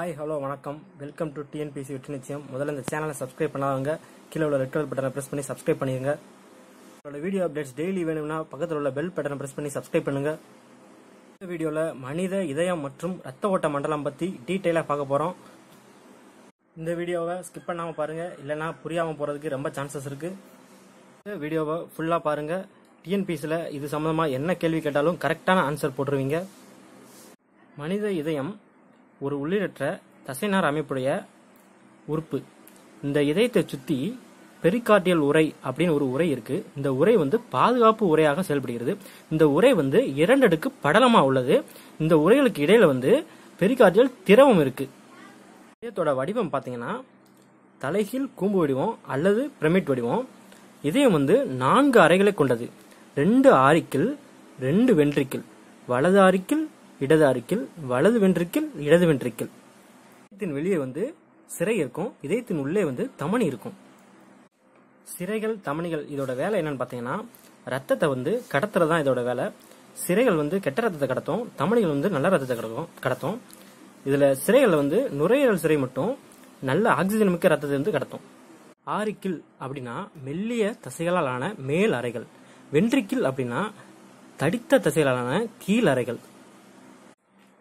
Hi hello வணக்கம். Welcome to TNPSC வெற்றி நிச்சயம் முதல்ல இந்த சேனலை சப்ஸ்கிரைப் பண்ணாதவங்க கீழே உள்ள ரெட் கலர் பட்டனை ப்ரெஸ் பண்ணி சப்ஸ்கிரைப் பண்ணிடுங்க உங்களோட வீடியோ அப்டேட்ஸ் டெய்லி வேணும்னா பக்கத்தில் உள்ள பெல் பட்டனை ப்ரெஸ் பண்ணி சப்ஸ்கிரைப் பண்ணுங்க. இந்த வீடியோவில் மனித இதயம் மற்றும் ரத்த ஓட்ட மண்டலம் பற்றி டீட்டெயிலாக பார்க்க போகிறோம் இந்த வீடியோவை ஸ்கிப் பண்ணாமல் பாருங்கள் இல்லைன்னா புரியாமல் போகிறதுக்கு ரொம்ப சான்சஸ் இருக்குது இந்த வீடியோவை ஃபுல்லாக பாருங்கள் டிஎன்பிசியில் இது சம்மந்தமாக என்ன கேள்வி கேட்டாலும் கரெக்டான ஆன்சர் போட்டுருவீங்க. மனித இதயம் ஒரு உள்ளிடற்ற தசைநார் அமைப்புடைய உறுப்பு. இந்த இதயத்தை சுற்றி பெரிகார்டியல் உரை அப்படின்னு ஒரு உரை இருக்கு. இந்த உரை வந்து பாதுகாப்பு உரையாக செயல்படுகிறது. இந்த உரை வந்து இரண்டு அடுக்கு படலமா உள்ளது. இந்த உரைகளுக்கு இடையில வந்து பெரிகார்டியல் திரவம் இருக்கு. இதயத்தோட வடிவம் பார்த்தீங்கன்னா தலைகீழ் கூம்பு வடிவம் அல்லது பிரமிட் வடிவம். இதயம் வந்து நான்கு அறைகளை கொண்டது. ரெண்டு ஆரிக்கில் ரெண்டு வென்ட்ரிக்கிள் வலது ஆரிக்கில் இடது ஆரிக்கிள் வலது வென்ட்ரிக்கிள் இடது வென்ட்ரிக்கிள் இதயத்தின் வெளியே வந்து சிறை இருக்கும் இதயத்தின் உள்ளே வந்து தமனி இருக்கும். சிறைகள் தமனிகள் இதோட வேலை என்னன்னு பார்த்தீங்கன்னா ரத்தத்தை வந்து கடத்துறது தான் இதோட வேலை. சிறைகள் வந்து கெட்ட ரத்தத்தை கடத்தும் தமனிகள் வந்து நல்ல ரத்தத்தை கடக்கும் கடத்தும். இதுல சிறைகள் வந்து நுரையீரல் சிறை மட்டும் நல்ல ஆக்சிஜன் மிக்க ரத்தத்தை வந்து கடத்தும். ஆரிக்கில் அப்படின்னா மெல்லிய தசைகளாலான மேல் அறைகள். வென்றிக்கில் அப்படின்னா தடித்த தசைகளாலான கீழ் அறைகள்.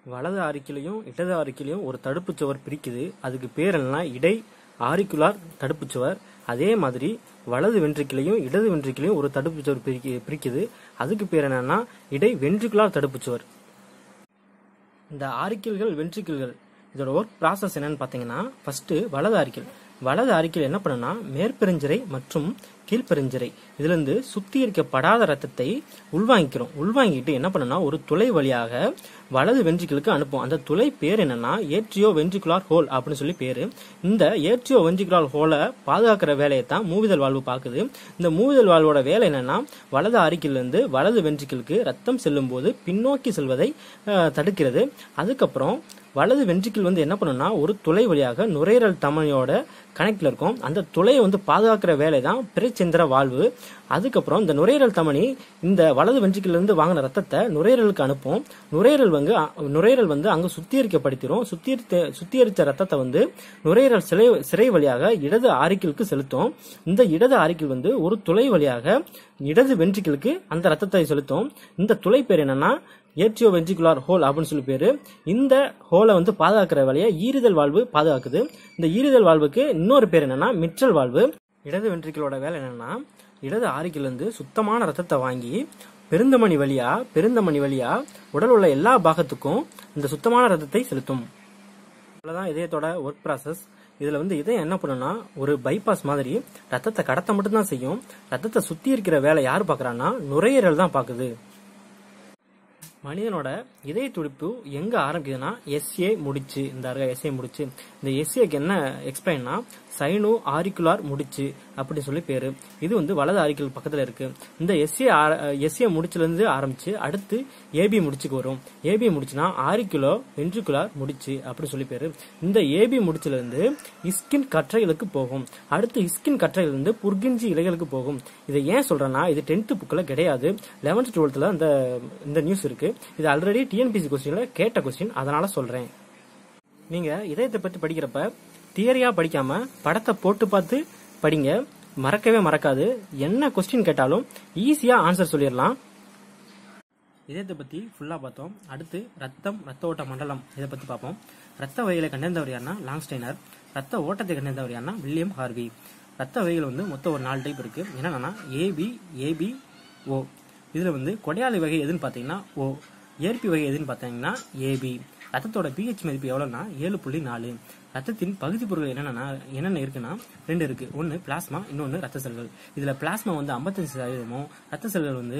வலது ஆரிக்கிலையும் இடது ஆரிக்கிலையும் ஒரு தடுப்புச் சுவர் பிரிக்குது. அதுக்கு பேர் என்னன்னா இடை ஆரிக்குலார் தடுப்புச் சுவர். அதே மாதிரி வலது வென்ட்ரிக்கிலையும் இடது வென்ட்ரிக்கிலையும் ஒரு தடுப்புச் சுவர் பிரிக்கு பிரிக்குது. அதுக்கு பேர் என்னன்னா இடை வென்ட்ரிகுலார் தடுப்புச் சுவர். இந்த ஆரிக்கிள்கள் வென்ட்ரிக்கிள்கள் இதோட ஒர்க் ப்ராசஸ் என்னன்னு பார்த்தீங்கன்னா ஃபர்ஸ்ட் வலது ஆரிக்கிள். வலது அறிக்கையில் என்ன பண்ணுன்னா மேற்பெருஞ்சிரை மற்றும் கீழ்பெருஞ்சிரை இதுல இருந்து சுத்திகரிக்கப்படாத ரத்தத்தை உள்வாங்கிக்கிறோம். உள்வாங்கிட்டு என்ன பண்ணுனா ஒரு துளை வழியாக வலது வென்ட்ரிக்கிளுக்கு அனுப்பும் அந்த துளை பேர் என்னன்னா ஏட்ரியோ வென்ட்ரிகுலார் ஹோல் அப்படின்னு சொல்லி பேரு. இந்த ஏட்ரியோ வென்ட்ரிகுலார் ஹோலை பாதுகாக்கிற வேலையை தான் மூவிதல் வாழ்வு பார்க்குது. இந்த மூவிதல் வாழ்வோட வேலை என்னன்னா வலது அறிக்கையிலிருந்து வலது வென்ட்ரிக்கிளுக்கு ரத்தம் செல்லும் போது பின்னோக்கி செல்வதை தடுக்கிறது. அதுக்கப்புறம் வலது வென்ட்ரிக்கிள் வந்து என்ன பண்ணுன்னா ஒரு துளை வழியாக நுரையீரல் தமனியோட கனெக்ட்ல இருக்கும். அந்த துளையை வந்து பாதுகாக்கிற வேலை தான் பிறைச்சந்திர வாழ்வு. அதுக்கப்புறம் இந்த நுரையீரல் தமனி இந்த வலது வென்ட்ரிக்கிள் வாங்கின ரத்தத்தை நுரையீரலுக்கு அனுப்பும். நுரையீரல் வந்து நுரையீரல் வந்து அங்கே சுத்திகரிக்கப்படுத்திடும் சுத்திகரித்த சுத்திகரித்த ரத்தத்தை வந்து நுரையீரல் சிறை சிறை வழியாக இடது ஆரிக்கிலுக்கு செலுத்தும். இந்த இடது ஆரிக்கிள் வந்து ஒரு துளை வழியாக இடது வென்ட்ரிக்கிளுக்கு அந்த ரத்தத்தை செலுத்தும். இந்த துளை பேர் என்னன்னா ஏற்றியோ வெஞ்சிகுலார் ஹோல் அப்படின்னு சொல்லி பேரு. இந்த ஹோலை வந்து பாதுகாக்கிற வேலையை ஈறுதல் வாழ்வு பாதுகாக்குது. இந்த ஈறுதல் வாழ்வுக்கு இன்னொரு பேர் என்னன்னா மிற்றல் வாழ்வு. இடது வென்ட்ரிக்கிளோட வேலை என்னன்னா இடது ஆரிக்கில் சுத்தமான ரத்தத்தை வாங்கி பெருந்தமணி வழியா பெருந்தமணி வழியா உடல் உள்ள எல்லா பாகத்துக்கும் இந்த சுத்தமான ரத்தத்தை செலுத்தும். அவ்வளவுதான் இதயத்தோட ஒர்க் ப்ராசஸ் இதுல வந்து இதயம் என்ன பண்ணுன்னா ஒரு பைபாஸ் மாதிரி ரத்தத்தை கடத்த மட்டும்தான் செய்யும். ரத்தத்தை சுத்தி இருக்கிற வேலை யார் பாக்குறான்னா நுரையீரல் தான் பாக்குது. மனிதனோட இதய துடிப்பு எங்க ஆரம்பிக்குதுன்னா எஸ்ஏ முடிச்சு இந்த எஸ்ஏ முடிச்சு. இந்த எஸ்ஏக்கு என்ன எக்ஸ்பிளைன்னா சைனோ ஆரிக்குலார் முடிச்சு அப்படின்னு சொல்லி பேரு. இது வந்து வலது ஆரிக்குலர் பக்கத்துல இருக்கு. இந்த எஸ்ஏ எஸ்ஏ முடிச்சுல இருந்து ஆரம்பிச்சு அடுத்து ஏபி முடிச்சுக்கு வரும். ஏபி முடிச்சுனா ஆரிக்குலோ வென்ட்ரிகுலார் முடிச்சு அப்படின்னு சொல்லி பேரு. இந்த ஏபி முடிச்சுல இருந்து இஸ்கின் கற்றைகளுக்கு போகும். அடுத்து இஸ்கின் கற்றைகள் இருந்து புர்கிஞ்சி இலைகளுக்கு போகும். இதை ஏன் சொல்றேன்னா இது டென்த் புக்கில் கிடையாது. லெவன்த் டுவெல்த்தில் அந்த இந்த நியூஸ் இருக்கு. இது ஆல்ரெடி டிஎன்பிசி கொஸ்டின்ல கேட்ட கொஸ்டின் அதனால சொல்றேன். நீங்க இதயத்தை பத்தி படிக்கிறப்ப தியரியா படிக்காம படத்தை போட்டு பார்த்து படிங்க. மறக்கவே மறக்காது. என்ன கொஸ்டின் கேட்டாலும் ஈஸியா ஆன்சர் சொல்லிடலாம். இதயத்தை பத்தி ஃபுல்லா பார்த்தோம். அடுத்து ரத்தம் ரத்த ஓட்ட மண்டலம் இதை பத்தி பார்ப்போம். ரத்த வகைகளை கண்டறிந்தவர் யாருன்னா லாங்ஸ்டைனர் ரத்த ஓட்டத்தை கண்டறிந்தவர் யாருன்னா வில்லியம் ஹார்வி ரத்த வகைகள் வந்து மொத்தம் ஒரு நாலு டைப் இருக்கு. என்னென்னா ஏபி ஏபி ஓ இதில் வந்து கொடையாளி வகை எதுன்னு பார்த்தீங்கன்னா ஓ ஏற்பி வகை எதுன்னு பார்த்தீங்கன்னா ஏபி. ரத்தத்தோட பிஹெச் மதிப்பு எவ்வளோன்னா ஏழு புள்ளி நாலு. ரத்தத்தின் பகுதி பொருட்கள் என்னென்ன என்னென்ன இருக்குன்னா ரெண்டு இருக்கு. ஒன்று பிளாஸ்மா இன்னொன்று ரத்த செல்கள். இதில் பிளாஸ்மா வந்து ஐம்பத்தஞ்சு சதவீதமும் ரத்த செல்கள் வந்து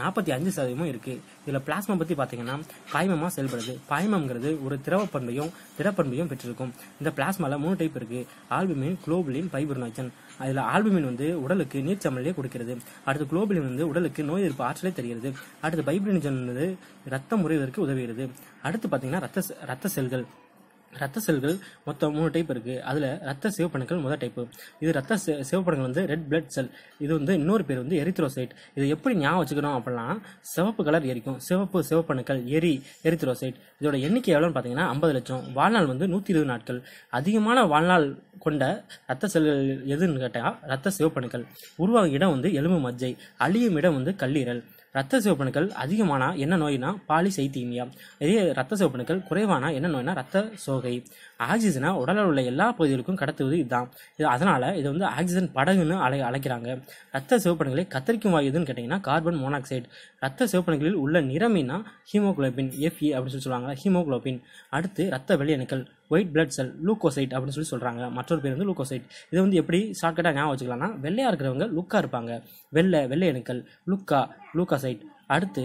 நாற்பத்தி அஞ்சு சதவீதமும் இருக்கு. இதில் பிளாஸ்மா பற்றி பார்த்தீங்கன்னா பாய்மமாக செயல்படுது. பாய்மங்கிறது ஒரு திரவ பண்பையும் திடப்பண்பையும் பெற்றிருக்கும். இந்த பிளாஸ்மாவில் மூணு டைப் இருக்கு. ஆல்புமின் குளோபுலின் பைபர்நாய்ச்சன் அதில் ஆல்புமின் வந்து உடலுக்கு நீர்ச்சமலையே கொடுக்கிறது. அடுத்து குளோபுலின் வந்து உடலுக்கு நோய் எதிர்ப்பு ஆற்றலே தருகிறது. அடுத்து பைப்ரினிஜன் வந்து ரத்தம் முறைவதற்கு உதவுகிறது. அடுத்து பார்த்தீங்கன்னா ரத்த ரத்த செல்கள். ரத்த செல்கள் மொத்தம் மூணு டைப் இருக்கு. அதுல ரத்த சிவப்பணுக்கள் முதல் டைப்பு இது ரத்த சிவப்பணுக்கள் வந்து ரெட் பிளட் செல் இது வந்து இன்னொரு பேர் வந்து எரித்ரோசைட் இது எப்படி ஞாபகம் வச்சுக்கணும் அப்படின்னா சிவப்பு கலர் எரிக்கும். சிவப்பு சிவப்பணுக்கள் எரி எரித்ரோசைட் இதோட எண்ணிக்கை எவ்வளோன்னு பார்த்தீங்கன்னா ஐம்பது லட்சம். வாழ்நாள் வந்து நூற்றி இருபது நாட்கள். அதிகமான வாழ்நாள் கொண்ட ரத்த செல்கள் எதுன்னு கேட்டால் ரத்த சிவப்பணுக்கள் உருவாகும் இடம் வந்து எலும்பு மஜ்ஜை. அழியும் இடம் வந்து கல்லீரல். ரத்த சிவப்பணுக்கள் அதிகமானா என்ன நோய்னா பாலிசைத்தீமியா. இதே ரத்த சிவப்பணுக்கள் குறைவானா என்ன நோய்னா ரத்த சோகை. ஆக்சிஜனை உடலில் உள்ள எல்லா பகுதிகளுக்கும் கடத்துவது இதுதான். இது அதனால இது வந்து ஆக்சிஜன் படகுன்னு அழை அழைக்கிறாங்க. ரத்த சிவப்பணுக்களை கத்தரிக்கும் வாயு எதுன்னு கேட்டிங்கன்னா கார்பன் மோனாக்சைடு. ரத்த சிவப்பணுக்களில் உள்ள நிறமினா ஹீமோகுளோபின் எஃப்இ அப்படின்னு சொல்லி சொல்லுவாங்க ஹீமோகுளோபின். அடுத்து ரத்த வெள்ளையணுக்கள் ஒயிட் பிளட் செல் லூக்கோசைட் அப்படின்னு சொல்லி சொல்கிறாங்க மற்றொரு பேர் வந்து லூக்கோசைட் இது வந்து எப்படி ஷார்ட்கட்டாக ஞாபகம் வச்சுக்கலாம்னா வெள்ளையாக இருக்கிறவங்க லுக்கா இருப்பாங்க. வெள்ளை வெள்ளை அணுக்கள் லுக்கா லூக்காசைட் அடுத்து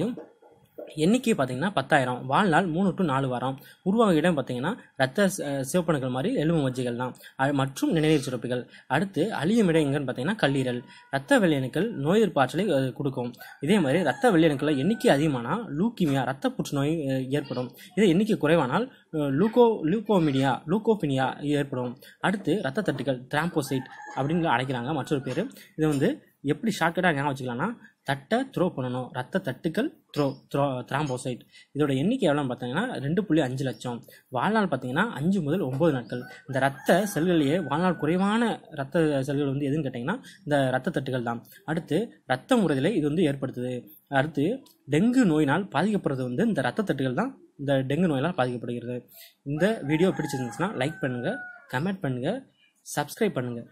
எண்ணிக்கை பார்த்தீங்கன்னா பத்தாயிரம் வாழ்நாள் மூணு டு நாலு வாரம். உருவாகும் இடம் பார்த்தீங்கன்னா ரத்த சிவப்பணுக்கள் மாதிரி எலும்பு மஜ்ஜைகள் தான். அ- மற்றும் நினைவு சுரப்புகள். அடுத்து அழியும் இடம் எங்கன்னு பார்த்தீங்கன்னா கல்லீரல். ரத்த வெள்ளையணுக்கள் நோய் எதிர்ப்பாற்றலை கொடுக்கும். இதே மாதிரி ரத்த வெள்ளையணுக்கள் எண்ணிக்கை அதிகமானால் லூக்கிமியா ரத்த புற்றுநோய் ஏற்படும். இதே எண்ணிக்கை குறைவானால் லூகோ லூகோமிடியா லூகோபினியா ஏற்படும். அடுத்து ரத்த தட்டுகள் டிராம்போசைட் அப்படின்னு அழைக்கிறாங்க மற்றொரு பேர். இது வந்து எப்படி ஷார்ட்கட்டாக ஞாபகம் வச்சுக்கலாம்னா தட்டை த்ரோ பண்ணணும். ரத்த தட்டுக்கள் த்ரோ த்ரோ த்ராம்போசைட் இதோட எண்ணிக்கை எவ்வளோன்னு பார்த்தீங்கன்னா ரெண்டு புள்ளி அஞ்சு லட்சம். வாழ்நாள் பார்த்தீங்கன்னா அஞ்சு முதல் ஒம்பது நாட்கள். இந்த ரத்த செல்களிலேயே வாழ்நாள் குறைவான ரத்த செல்கள் வந்து எதுன்னு கேட்டிங்கன்னா இந்த ரத்த தட்டுகள் தான். அடுத்து ரத்த முறைகளை இது வந்து ஏற்படுத்துது. அடுத்து டெங்கு நோயினால் பாதிக்கப்படுறது வந்து இந்த ரத்த தட்டுகள் தான். இந்த டெங்கு நோயினால் பாதிக்கப்படுகிறது. இந்த வீடியோ பிடிச்சிருந்துச்சுன்னா லைக் பண்ணுங்கள் கமெண்ட் பண்ணுங்கள் சப்ஸ்கிரைப் பண்ணுங்கள்